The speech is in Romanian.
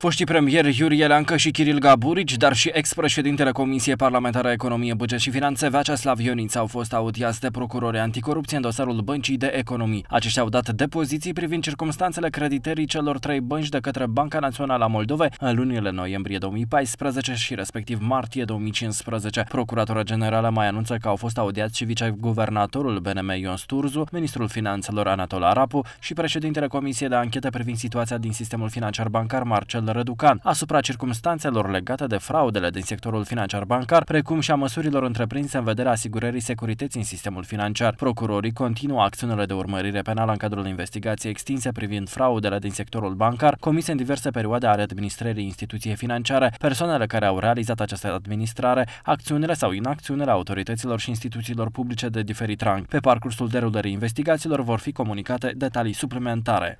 Foștii premieri Iurie Leancă și Kiril Gaburici, dar și ex-președintele Comisiei Parlamentare a Economie, Buget și Finanțe, Vyacheslav Ionița, au fost audiați de procurori anticorupție în dosarul Băncii de Economii. Aceștia au dat depoziții privind circumstanțele creditării celor trei bănci de către Banca Națională a Moldovei în lunile noiembrie 2014 și respectiv martie 2015. Procuratura Generală mai anunță că au fost audiați și viceguvernatorul BNM Ion Sturzu, ministrul finanțelor Anatol Arapu și președintele Comisiei de Anchetă privind situația din sistemul financiar bancar Marcel Răducan asupra circumstanțelor legate de fraudele din sectorul financiar bancar, precum și a măsurilor întreprinse în vederea asigurării securității în sistemul financiar. Procurorii continuă acțiunile de urmărire penală în cadrul investigației extinse privind fraudele din sectorul bancar, comise în diverse perioade ale administrării instituției financiare, persoanele care au realizat această administrare, acțiunile sau inacțiunile autorităților și instituțiilor publice de diferit rang. Pe parcursul derulării investigațiilor vor fi comunicate detalii suplimentare.